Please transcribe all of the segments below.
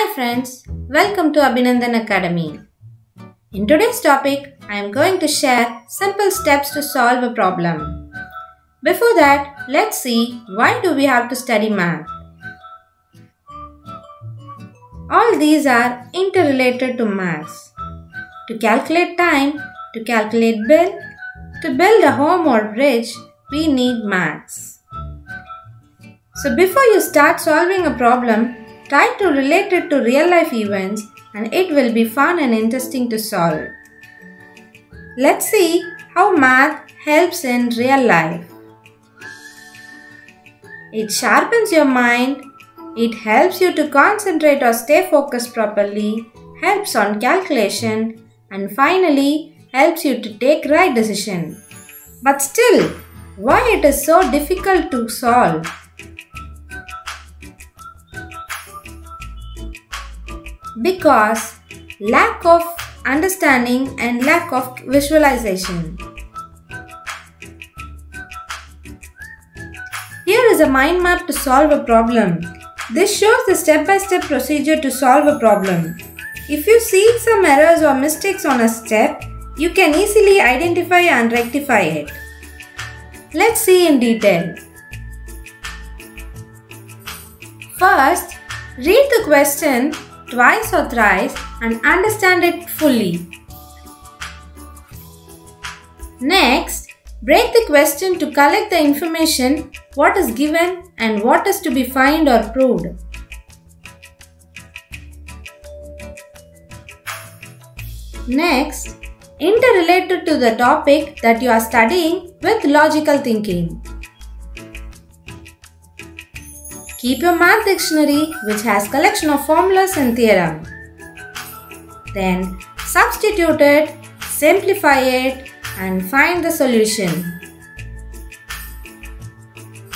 Hi friends, welcome to Aabinandan Academy. In today's topic, I am going to share simple steps to solve a problem. Before that, let's see why do we have to study math. All these are interrelated to maths. To calculate time, to calculate bill, to build a home or bridge, we need maths. So before you start solving a problem, try to relate it to real life events and it will be fun and interesting to solve. Let's see how math helps in real life. It sharpens your mind, it helps you to concentrate or stay focused properly, helps on calculation, and finally helps you to take right decision. But still, why it is so difficult to solve? Because lack of understanding and lack of visualization. Here is a mind map to solve a problem. This shows the step-by-step procedure to solve a problem. If you see some errors or mistakes on a step, you can easily identify and rectify it. Let's see in detail. First, read the question twice or thrice and understand it fully. Next, break the question to collect the information what is given and what is to be found or proved. Next, interrelated to the topic that you are studying with logical thinking. Keep your math dictionary which has collection of formulas and theorem. Then substitute it, simplify it and find the solution.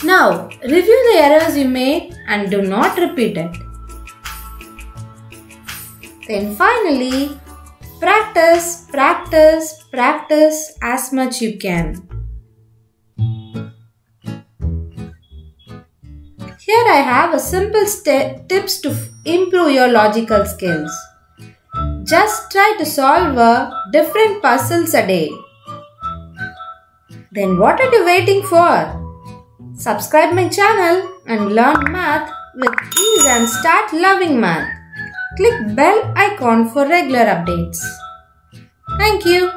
Now review the errors you made and do not repeat it. Then finally practice, practice, practice as much you can. Here I have a simple tips to improve your logical skills. Just try to solve a different puzzles a day. Then what are you waiting for? Subscribe my channel and learn math with ease and start loving math. Click bell icon for regular updates. Thank you.